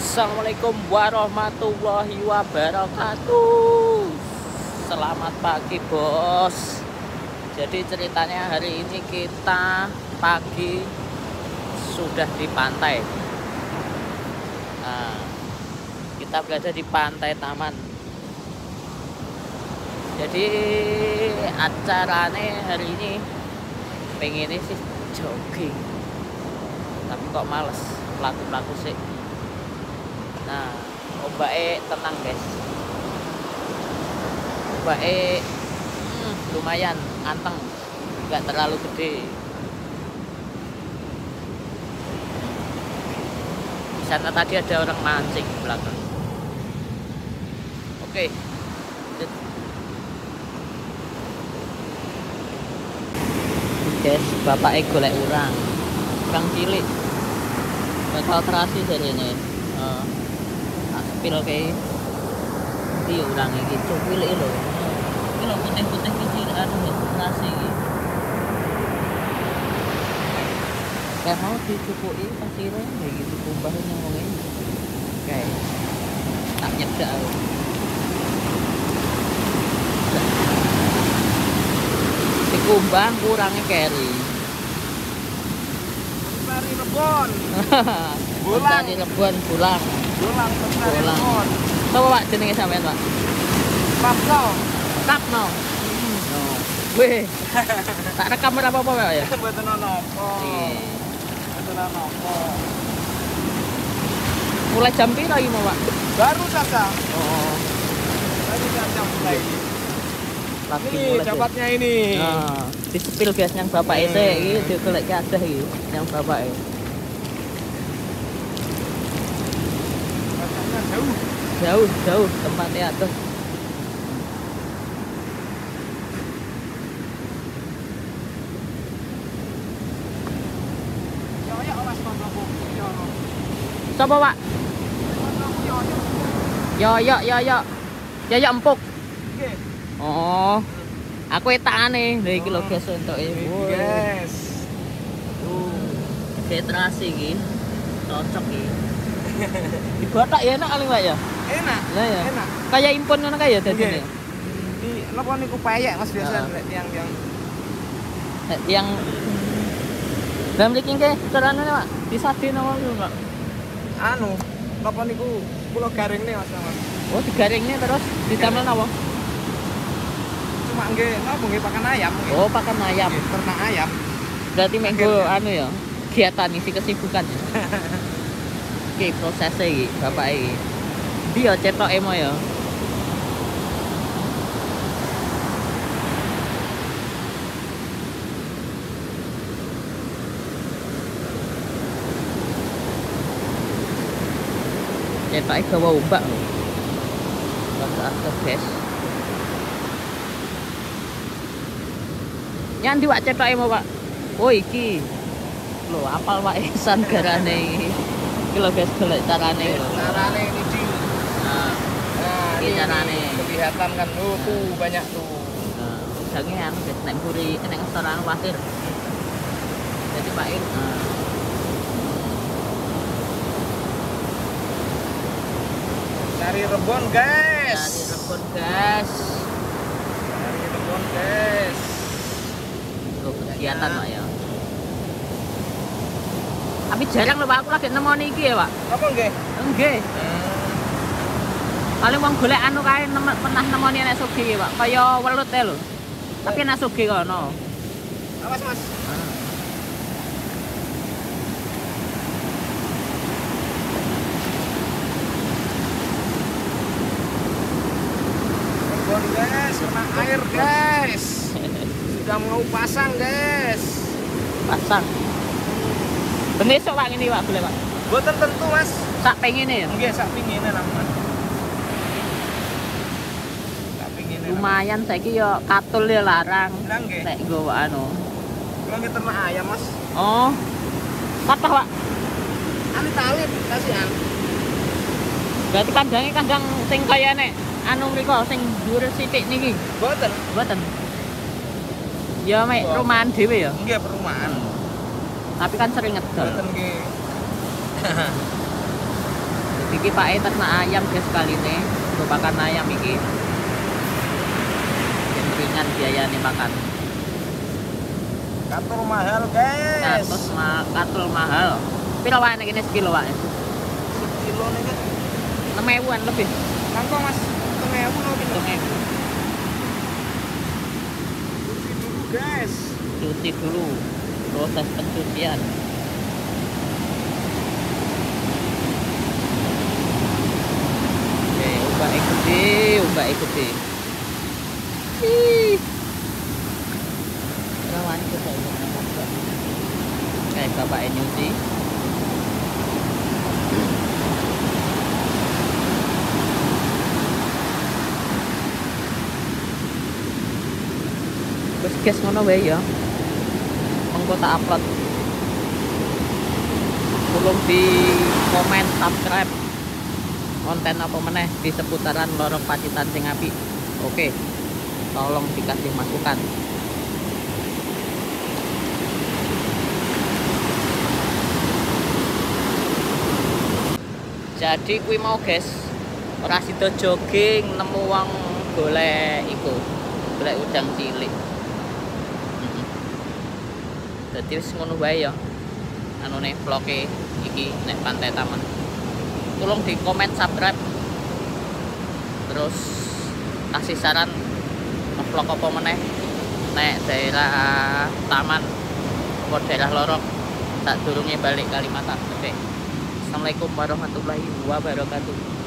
Assalamualaikum warahmatullahi wabarakatuh. Selamat pagi bos. Jadi ceritanya hari ini kita pagi sudah di pantai. Nah, Kita berada di pantai taman. Jadi acaranya hari ini pengennya sih jogging. Tapi kok males pelaku-pelaku sih nah ombaknya tenang guys. Ombaknya hmm, lumayan anteng nggak terlalu gede. Di sana tadi ada orang mancing di belakang. Oke lanjut. guys bapak golek urang. Urang cilik. Bakal terasi dari ini uh, pil kayak di urang iki cupil iki lho putih-putih kecil anu nasi iki kayak mau dicukuki pasirnya kayak gitu kumbah ngomongin kayak tak nyedak aku dikumbang kurangnya carry Mencari rebon, Bulang. Mencari rebon pulang bulang mencari Bulang. rebon. Coba pak jenenge sampean pak Rapno, Kapno. Weh. Tak rekam ora apa-apa Pak, ya. mboten ana apa. Iya. Mboten ana apa. Mulai jam piro iki Pak? Baru saja, Oh, baru saja mulai. lagi Ini dapatnya ini. Nah, di bias yang bapak Hmm. itu iki digolek kadah iki yang bapak e. Dapatnya jauh. Jauh, jauh tempatnya. Ya ya. Ya ono. Coba, Pak. Koncoku ya ono. Yo yo yo yo. Yo yo empuk. Nggih. Oh. Aku etakane. Lha iki lho Oh. guys entuke. Ini, Guys. Tuh. Veterasi iki. Cocok iki. Digotak ya enak kali, Pak ya. Enak. Lah ya. Enak. Kayak impun ngono kae ya dadine. Nggih. Di napa niku payek Mas biasa Heeh. nek tiang-tiang yang dalam mriki nggih carane Pak disadi napa niku Pak anu napa niku kula garing nih Mas oh digaringnya terus didamel napa Cuma nggih napa nggih pakan ayam. nggih. oh pakan ayam ternak ayam. berarti Akhirnya. anu ya kegiatan isi kesibukan ya oke prosesnya iki bapak iki dia cetok emo ya cetoknya gawa umbak lho bahasa aktif guys Nyandi wak cetoknya mau pak Oh iki Lho apal wak Ihsan garane iki Iki lho guys golek carane lho Carane ini di Nah, Nah, Ini carane. Kelihatan kan, oh tuh banyak tuh. nah, Jange anu guys nek mburi nek restoran pasir Jadi pak Ir nah. Cari rebon guys. Cari rebon guys Cari rebon guys. Lho kegiatan pak ya Tapi jarang lho pak aku lagi nemoni iki ya pak Apa nggih? Enggak Paling wong golek anu kae nem- pernah nemoni nek sugih Pak. Kaya welut e lho. Tapi nek sugih kono. Awas mas. Guys, kena air guys. Sudah mau pasang guys. Pasang. Benesok Pak ngene Pak boleh Pak. Buatan tentu mas. Sak pengene ya. Nggih, sak pingine lah. Lumayan saiki yo katul ya larang. Nek nggo anu. Kalau kita ternak ayam mas. Oh. Patah Pak. Ani talit kasihan. Berarti kandangnya kandang sing kaya nek anu mriko sing dhuwur sithik niki. Buatan. Mboten. Ya mek rumahan dhewe ya. Nggih perumahan. Tapi kan sering ngedol. Mboten nggih. iki Pak e ternak ayam ya guys kali ini. Merupakan ayam iki. Yang ringan biaya nih makan. Katul mahal guys. Katul, ma katul mahal. Piro wae nek ini sekilo wae? Sekilo nek 6000-an lebih. Kangko Mas 6000 lebih. 6000. Guys. cuci dulu. Proses pencucian. Oke ubah ikuti ubah ikuti. Ke saya oke bapak nyuci Guys ngono wae ya. Tak upload. Tolong di komen subscribe konten apa meneh di seputaran lorong Pacitan sing apik. Oke. Tolong dikasih masukan. Jadi kuwi mau guys, ora sida jogging nemu wong golek iku. Golek udang cilik. Dadi wis ngono wae ya. Anune vloge iki nek Pantai Taman. Tolong di komen subscribe. Terus kasih saran vlog apa meneh nek daerah taman apa daerah lorong tak durunge balik Kalimantan. Oke. Assalamualaikum warahmatullahi wabarakatuh.